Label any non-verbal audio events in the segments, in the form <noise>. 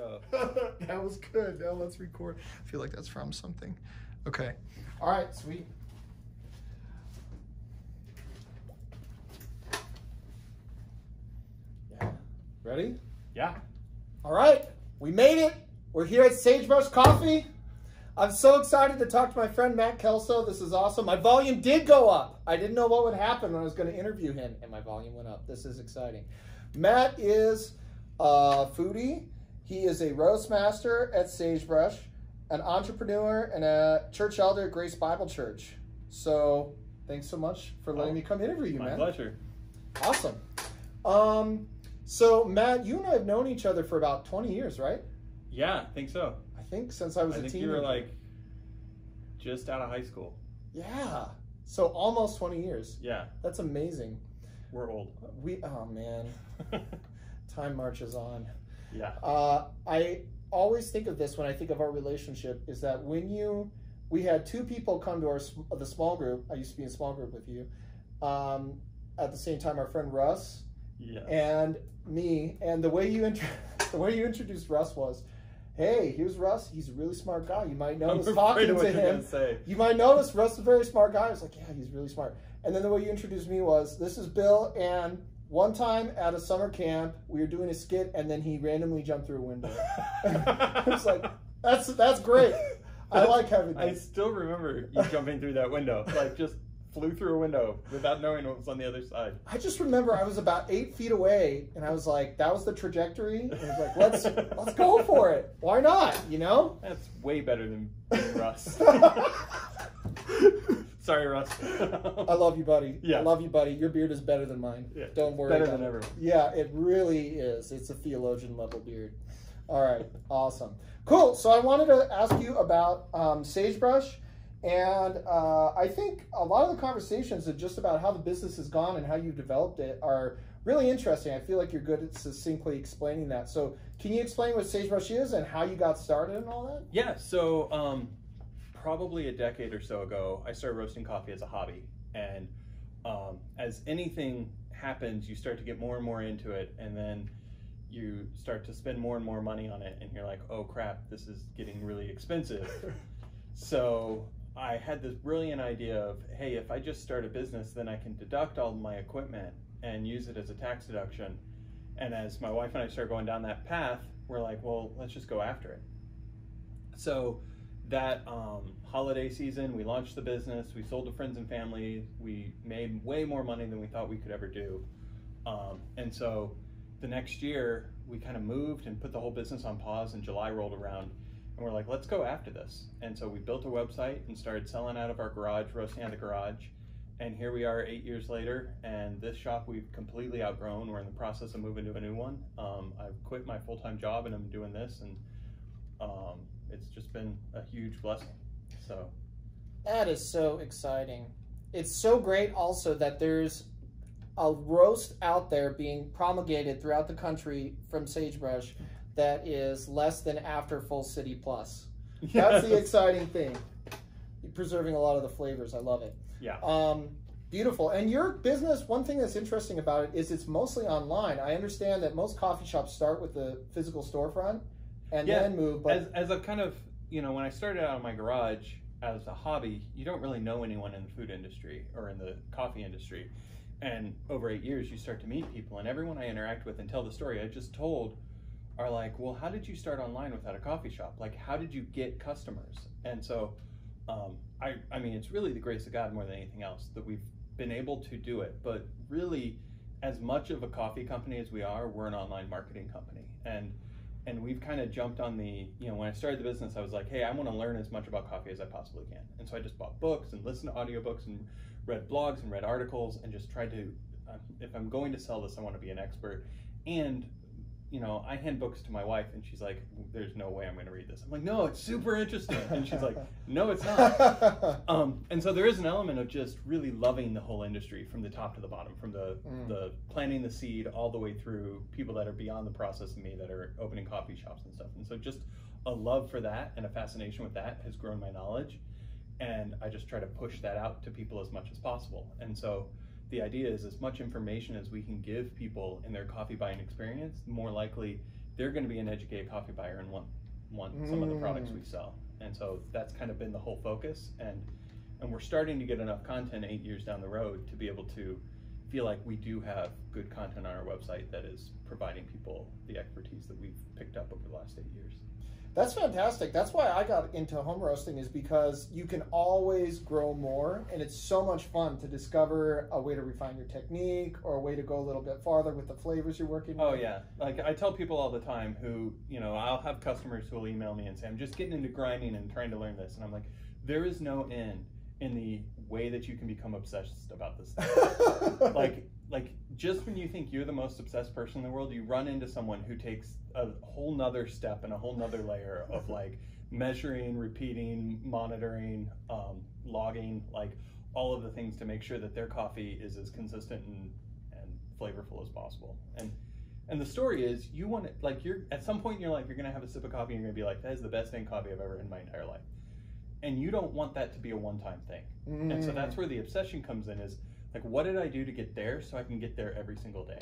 go. <laughs> that was good. Now let's record. I feel like that's from something. Okay. All right, sweet. Yeah. Ready? Yeah. All right. We made it. We're here at Sagebrush Coffee. I'm so excited to talk to my friend Matt Kelso. This is awesome. My volume did go up. I didn't know what would happen when I was going to interview him, and my volume went up. This is exciting. Matt is a foodie. He is a roast master at Sagebrush, an entrepreneur, and a church elder at Grace Bible Church. So thanks so much for letting Oh, me come interview you, My man. pleasure. Awesome. Um, so Matt, you and I have known each other for about 20 years, right? Yeah, I think so. I think since I was I a think teenager. you were like just out of high school. yeah. So almost 20 years. Yeah, That's amazing. we're old. We oh man, <laughs> time marches on. Yeah. Uh, I always think of this when I think of our relationship is that when you we had two people come to our the small group. I used to be in small group with you. Um, at the same time, our friend Russ Yeah. and me. And the way you intro- <laughs> the way you introduced Russ was, "Hey, here's Russ. He's a really smart guy. You might I'm notice afraid <laughs> talking to him. say. You might notice Russ is a very smart guy." I was like, "Yeah, he's really smart." And then the way you introduced me was, "This is Bill." And one time at a summer camp, we were doing a skit, and then he randomly jumped through a window. <laughs> I was like, "That's that's great. I like having I that." still remember you jumping through that window, like just flew through a window without knowing what was on the other side. I just remember I was about eight feet away, and I was like, "That was the trajectory." And I was like, "Let's let's go for it. Why not?" You know. That's way better than Russ. <laughs> Sorry, Russ. I love you, buddy. Yeah. I love you, buddy. Your beard is better than mine. Yeah, Don't worry. better than it. everyone. Yeah, it really is. It's a theologian level beard. All right, awesome, cool. So I wanted to ask you about um, Sagebrush, and uh, I think a lot of the conversations are just about how the business has gone and how you've developed it are really interesting. I feel like you're good at succinctly explaining that. So can you explain what Sagebrush is and how you got started and all that? Yeah, so um, probably a decade or so ago, I started roasting coffee as a hobby. And um, as anything happens, you start to get more and more into it, and then you start to spend more and more money on it, and you're like, oh crap, this is getting really expensive. <laughs> so I had this brilliant idea of, hey, if I just start a business, then I can deduct all my equipment and use it as a tax deduction. And as my wife and I started going down that path, we're like, well, let's just go after it. So that um, holiday season, we launched the business. We sold to friends and family. We made way more money than we thought we could ever do. Um, and so the next year, we kind of moved and put the whole business on pause. And July rolled around, and we're like, let's go after this. And so we built a website and started selling out of our garage, roasting out of the garage. And here we are eight years later, and this shop we've completely outgrown. We're in the process of moving to a new one. Um, I've quit my full time job and I'm doing this, and um, it's just been a huge blessing. So, That is so exciting. It's so great also that there's a roast out there being promulgated throughout the country from Sagebrush that is less than after Full City Plus. That's the exciting thing. You're preserving a lot of the flavors. I love it. Yeah. Um, beautiful. And your business, one thing that's interesting about it is it's mostly online. I understand that most coffee shops start with the physical storefront and Yeah, then move, but as, as a kind of, you know, when I started out in my garage as a hobby, you don't really know anyone in the food industry or in the coffee industry. And over eight years, you start to meet people, and everyone I interact with and tell the story I just told are like, well, how did you start online without a coffee shop? Like, how did you get customers? And so, um, I, I mean, it's really the grace of God more than anything else that we've been able to do it. But really, as much of a coffee company as we are, we're an online marketing company. And and we've kind of jumped on the you know when i started the business i was like hey i want to learn as much about coffee as i possibly can. And so i just bought books and listened to audiobooks and read blogs and read articles and just tried to uh, if i'm going to sell this i want to be an expert. And you know i hand books to my wife and she's like there's no way i'm going to read this i'm like no it's super interesting and she's like <laughs> no it's not um, and so there is an element of just really loving the whole industry from the top to the bottom, from the Mm. the planting the seed all the way through people that are beyond the process of me that are opening coffee shops and stuff. And so just a love for that and a fascination with that has grown my knowledge, and I just try to push that out to people as much as possible. And so the idea is as much information as we can give people in their coffee buying experience, the more likely they're going to be an educated coffee buyer and want want some of the products we mm. sell. And so that's kind of been the whole focus. And and we're starting to get enough content eight years down the road to be able to feel like we do have good content on our website that is providing people the expertise that we've picked up over the last eight years. That's fantastic. That's why I got into home roasting is because you can always grow more and it's so much fun to discover a way to refine your technique or a way to go a little bit farther with the flavors you're working oh, with. Oh yeah. Like I tell people all the time who, you know, I'll have customers who will email me and say, I'm just getting into grinding and trying to learn this. And I'm like, there is no end in the way that you can become obsessed about this stuff. <laughs> like like just when you think you're the most obsessed person in the world, you run into someone who takes a whole nother step and a whole nother layer of <laughs> like measuring, repeating, monitoring, um, logging, like all of the things to make sure that their coffee is as consistent and, and flavorful as possible. And and the story is you want to like you're at some point in your life you're gonna have a sip of coffee and you're gonna be like, that is the best thing coffee I've ever had in my entire life. And you don't want that to be a one-time thing. Mm. And so that's mm. where the obsession comes in is like what did I do to get there so I can get there every single day?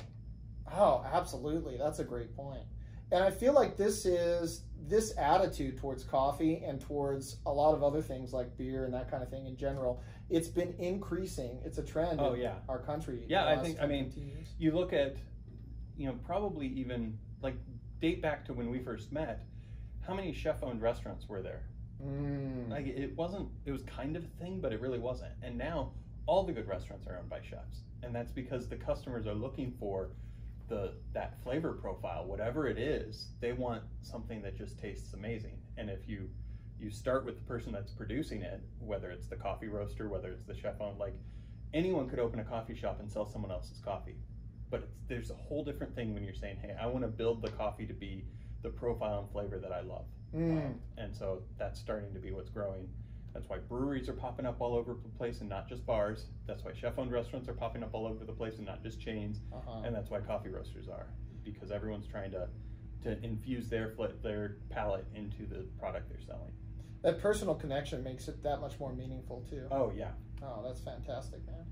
Oh, absolutely. That's a great point. And I feel like this is this attitude towards coffee and towards a lot of other things like beer and that kind of thing in general. It's been increasing. It's a trend. Oh yeah, our country. Yeah, I think. I mean, you look at, you know, probably even like date back to when we first met. How many chef-owned restaurants were there? Mm. Like it wasn't. It was kind of a thing, but it really wasn't. And now all the good restaurants are owned by chefs, and that's because the customers are looking for the that flavor profile, whatever it is. They want something that just tastes amazing, and if you you start with the person that's producing it, whether it's the coffee roaster, whether it's the chef owned, like anyone could open a coffee shop and sell someone else's coffee. But there's a whole different thing when you're saying, hey, I want to build the coffee to be the profile and flavor that I love. Mm. Um, and so that's starting to be what's growing. That's why breweries are popping up all over the place and not just bars. That's why chef-owned restaurants are popping up all over the place and not just chains. Uh-huh. And that's why coffee roasters are because everyone's trying to to infuse their their palate into the product they're selling. That personal connection makes it that much more meaningful too. Oh yeah. Oh, that's fantastic, man.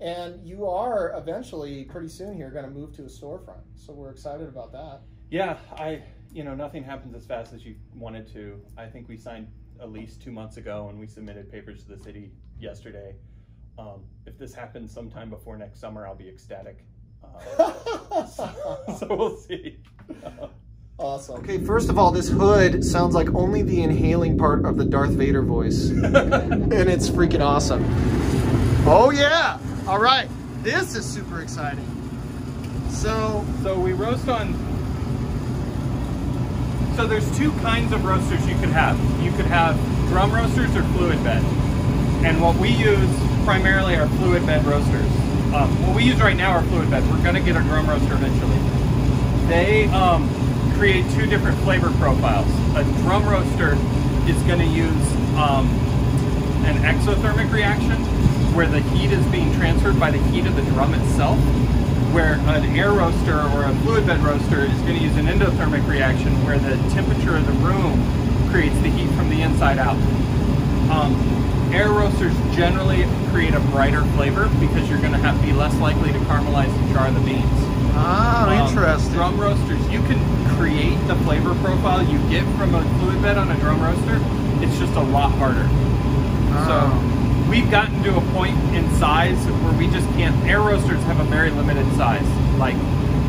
And you are eventually pretty soon here going to move to a storefront. So we're excited about that. Yeah, I you know, nothing happens as fast as you wanted to. I think we signed at least two months ago, and we submitted papers to the city yesterday. Um, if this happens sometime before next summer, I'll be ecstatic. Uh, <laughs> so, <laughs> so, we'll see. awesome. Okay, first of all, this hood sounds like only the inhaling part of the Darth Vader voice, <laughs> and it's freaking awesome. Oh yeah! All right, this is super exciting. So, so we roast on so there's two kinds of roasters you could have. You could have drum roasters or fluid bed. And what we use primarily are fluid bed roasters. Um, what we use right now are fluid bed. We're gonna get a drum roaster eventually. They um, create two different flavor profiles. A drum roaster is gonna use um, an exothermic reaction where the heat is being transferred by the heat of the drum itself where an air roaster or a fluid bed roaster is going to use an endothermic reaction where the temperature of the room creates the heat from the inside out. Um, air roasters generally create a brighter flavor because you're going to have be less likely to caramelize and char the beans. Ah, um, interesting. Drum roasters, you can create the flavor profile you get from a fluid bed on a drum roaster. It's just a lot harder. Ah. So we've gotten to a point in size where we just can't. Air roasters have a very limited size. Like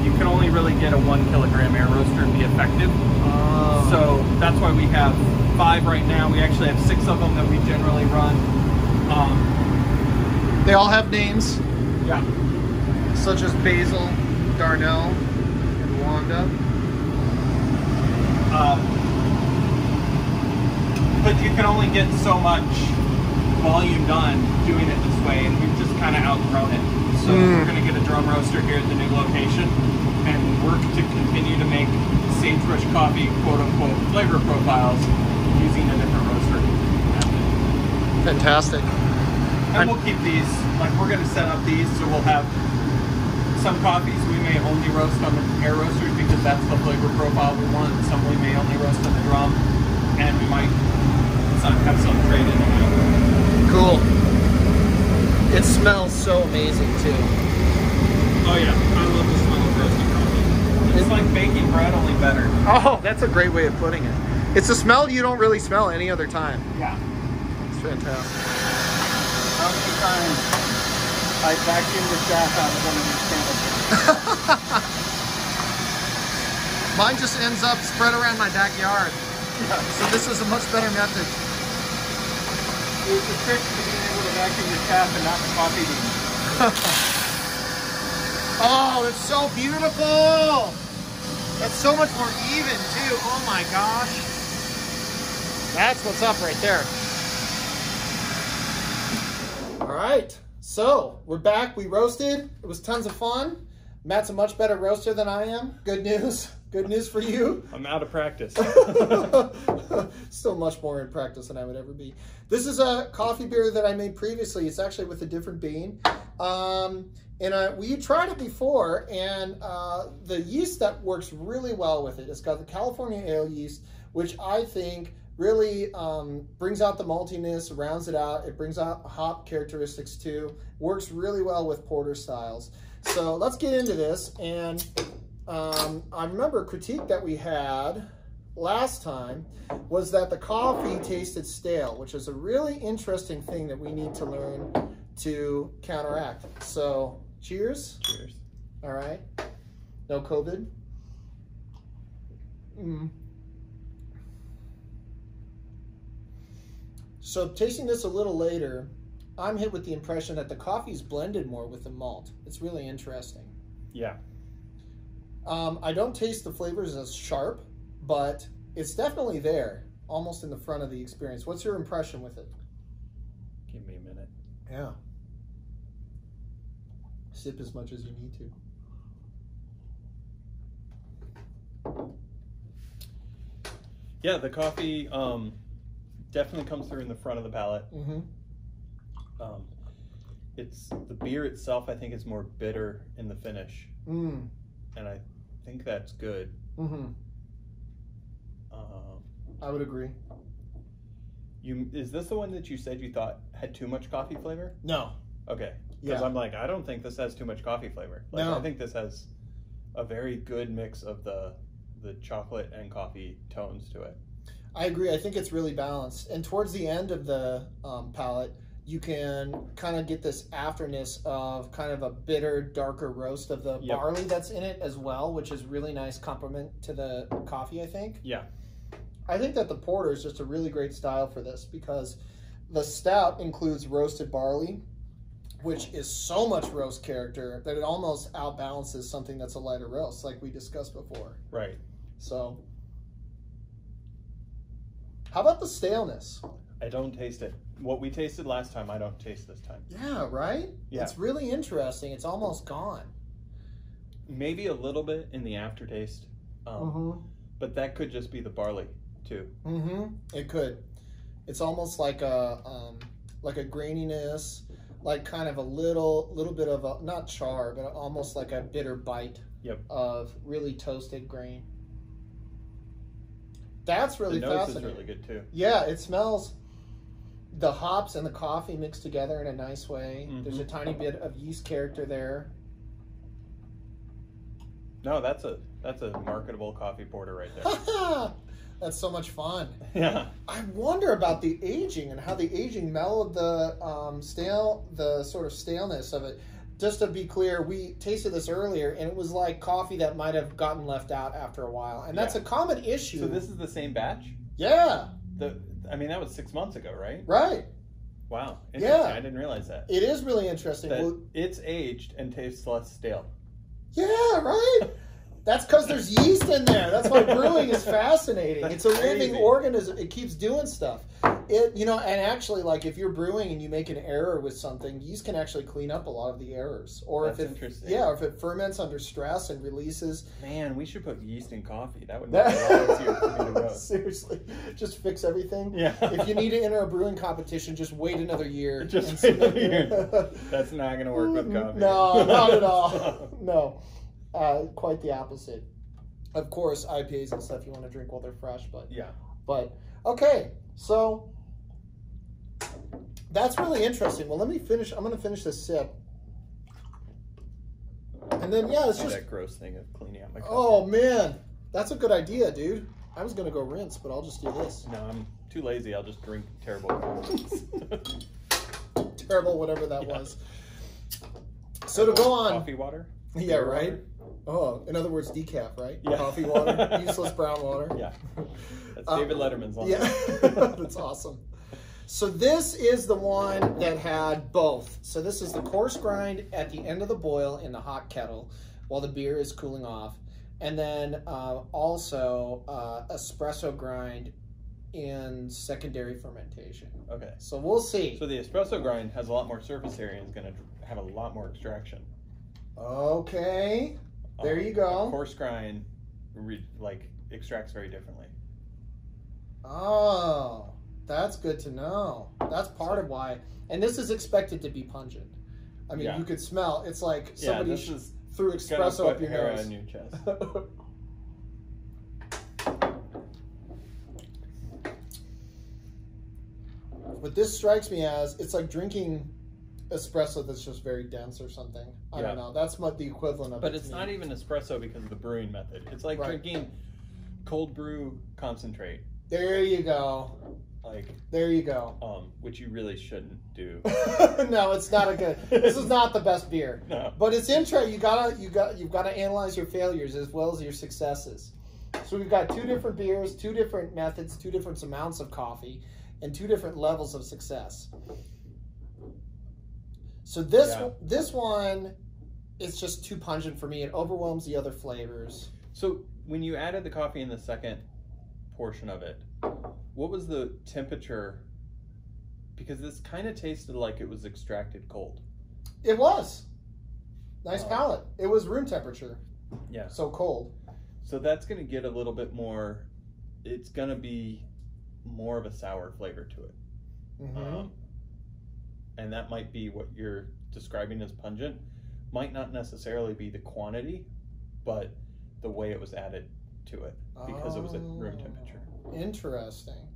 you can only really get a one kilogram air roaster and be effective. Oh. So that's why we have five right now. We actually have six of them that we generally run. Um, they all have names. Yeah. Such as Basil, Darnell, and Wanda. Um, but you can only get so much volume done doing it this way, and we've just kind of outgrown it. So mm. we're going to get a drum roaster here at the new location and work to continue to make sagebrush coffee quote unquote flavor profiles using a different roaster. Fantastic. And we'll keep these, like we're going to set up these so we'll have some coffees we may only roast on the air roasters because that's the flavor profile we want. Some we may only roast on the drum, and we might have some trade in cool. It smells so amazing too. Oh yeah, I love the smell of roasted coffee. It's like baking bread, only better. Oh, that's a great way of putting it. It's a smell you don't really smell any other time. Yeah. It's fantastic. How many times I vacuumed the chaff out of one of these candles? <laughs> Mine just ends up spread around my backyard. So this is a much better method. It's a trick to being able to vacuum the chaff and not the beans. <laughs> Oh, it's so beautiful. That's so much more even too. Oh my gosh. That's what's up right there. All right. So we're back. We roasted. It was tons of fun. Matt's a much better roaster than I am. Good news. Good news for you. I'm out of practice. <laughs> Still much more in practice than I would ever be. This is a coffee beer that I made previously. It's actually with a different bean. Um, and uh, we tried it before, and uh, the yeast that works really well with it, it's got the California ale yeast, which I think really um, brings out the maltiness, rounds it out. It brings out hop characteristics too. Works really well with porter styles. So let's get into this. And um, I remember a critique that we had last time was that the coffee tasted stale, which is a really interesting thing that we need to learn to counteract. So cheers. Cheers. All right. No COVID. Mm. So tasting this a little later, I'm hit with the impression that the coffee's blended more with the malt. It's really interesting. Yeah. Um, I don't taste the flavors as sharp, but it's definitely there, almost in the front of the experience. What's your impression with it? Give me a minute. Yeah. Sip as much as you need to. Yeah, the coffee um, definitely comes through in the front of the palate. Mm-hmm. Um, it's the beer itself. I think is more bitter in the finish, Mm. and I think that's good. Mm-hmm. Um, I would agree. you is this the one that you said you thought had too much coffee flavor? No. Okay, because Yeah. I'm like I don't think this has too much coffee flavor. Like No. I think this has a very good mix of the the chocolate and coffee tones to it. I agree. I think it's really balanced. And towards the end of the um, palate, you can kind of get this afterness of kind of a bitter, darker roast of the Yep. barley that's in it as well, which is really nice complement to the coffee, I think. Yeah. I think that the porter is just a really great style for this because the stout includes roasted barley, which is so much roast character that it almost outbalances something that's a lighter roast, like we discussed before. Right. So, how about the staleness? I don't taste it. What we tasted last time, I don't taste this time. Yeah, right? Yeah. It's really interesting. It's almost gone. Maybe a little bit in the aftertaste, um, Mm-hmm. but that could just be the barley too. Mm-hmm. It could. It's almost like a um, like a graininess, like kind of a little little bit of a not char, but almost like a bitter bite Yep. of really toasted grain. That's really the nose fascinating. is really good too. Yeah, it smells the hops and the coffee mixed together in a nice way. There's a tiny bit of yeast character there. No, that's a that's a marketable coffee porter right there. <laughs> That's so much fun. yeah. I wonder about the aging and how the aging mellowed the um, stale, the sort of staleness of it. Just to be clear, we tasted this earlier, and it was like coffee that might have gotten left out after a while, and that's Yeah. a common issue. So this is the same batch. yeah, The I mean that was six months ago, right? right. Wow. Yeah. I didn't realize that. It is really interesting. That Well, it's aged and tastes less stale. yeah, right. <laughs> That's because there's yeast in there. That's why <laughs> brewing is fascinating. That's it's a living crazy. organism. It keeps doing stuff. It, you know, and actually, like if you're brewing and you make an error with something, yeast can actually clean up a lot of the errors. Or That's if it, interesting. yeah, or if it ferments under stress and releases. Man, we should put yeast in coffee. That would make it <laughs> easier for me to. <laughs> Seriously, just fix everything. Yeah. If you need to enter a brewing competition, just wait another year. <laughs> Just wait another year. That's not gonna work with coffee. No, not at all. No, uh, quite the opposite. Of course, IPAs and stuff you want to drink while they're fresh, but yeah. but okay. So that's really interesting. Well, let me finish. I'm going to finish this sip. And then yeah, it's just that gross thing of cleaning out my cup. oh man, that's a good idea, dude. I was gonna go rinse, but I'll just do this. No, I'm too lazy. I'll just drink terrible. <laughs> Terrible, whatever that Yeah. was. So to go on, Coffee water? yeah, right. water? Oh, in other words, decaf, right? Yeah. Coffee water, <laughs> useless brown water. Yeah. That's Uh, David Letterman's on Yeah, <laughs> that's awesome. So this is the one that had both. So this is the coarse grind at the end of the boil in the hot kettle while the beer is cooling off, and then uh, also uh, espresso grind in secondary fermentation. Okay. So we'll see. So the espresso grind has a lot more surface area and is going to have a lot more extraction. Okay, there Um, you go. Coarse grind, re- like, extracts very differently. Oh, that's good to know. That's part of why. And this is expected to be pungent. I mean, Yeah. you could smell. It's like Yeah, somebody this sh- is threw gonna espresso put up your hair nose. on your chest. <laughs> what this strikes me as, it's like drinking espresso that's just very dense or something. I Yeah. don't know. That's what the equivalent of But it it's to not me. even espresso because of the brewing method. It's like Right. drinking cold brew concentrate, There you go. Like There you go. um, which you really shouldn't do. <laughs> no, it's not a good. This is not the best beer. <laughs> No. But it's interesting. You gotta you got you've got to analyze your failures as well as your successes. So we've got two different beers, two different methods, two different amounts of coffee, and two different levels of success. So this Yeah. this one is just too pungent for me. It overwhelms the other flavors. So when you added the coffee in the second portion of it, what was the temperature? Because this kind of tasted like it was extracted cold. It was nice Oh. palate. It was room temperature, Yeah. so cold. So that's going to get a little bit more. It's going to be more of a sour flavor to it. hmm Um, and that might be what you're describing as pungent. Might not necessarily be the quantity, but the way it was added to it because it was at room Oh. temperature. Interesting.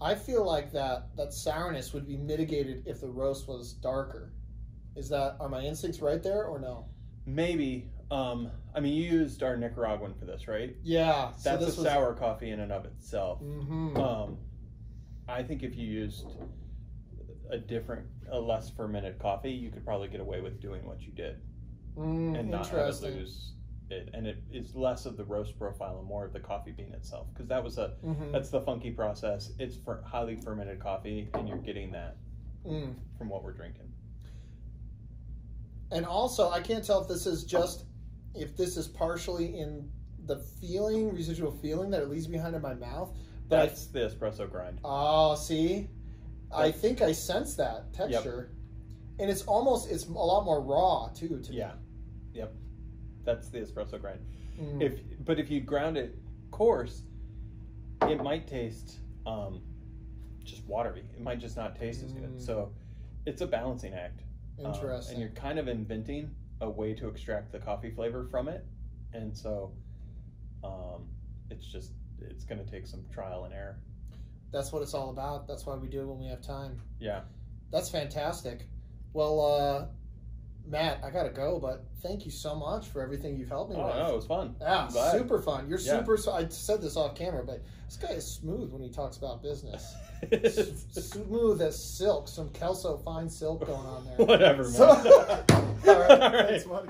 I feel like that that sourness would be mitigated if the roast was darker. Is that are my instincts right there or no? Maybe. Um, I mean, you used our Nicaraguan for this, right? Yeah. So That's a was, sour coffee in and of itself. hmm Um, I think if you used a different, a less fermented coffee, you could probably get away with doing what you did mm, and not have it lose it. And it is less of the roast profile and more of the coffee bean itself, because that was a Mhm. that's the funky process. It's for highly fermented coffee, and you're getting that Mm. from what we're drinking. And also, I can't tell if this is just if this is partially in the feeling, residual feeling that it leaves behind in my mouth. But I That's the espresso grind. Oh, see, I think I sense that texture, and it's almost it's a lot more raw too. To Yeah, yep. That's the espresso grind. Mm. If but if you ground it coarse, it might taste um, just watery. It might just not taste as Mm. good. So it's a balancing act. Um, Interesting. and you're kind of inventing a way to extract the coffee flavor from it, and so um, it's just it's going to take some trial and error. That's what it's all about. That's why we do it when we have time. Yeah. That's fantastic. Well, uh, Matt, I gotta go, but thank you so much for everything you've helped me Oh with. no, it was fun. Yeah, super fun. You're Yeah. super. I said this off camera, but this guy is smooth when he talks about business. <laughs> smooth as silk. Some Kelso fine silk going on there. <laughs> Whatever, man. So- <laughs> all right, All right. thanks, buddy.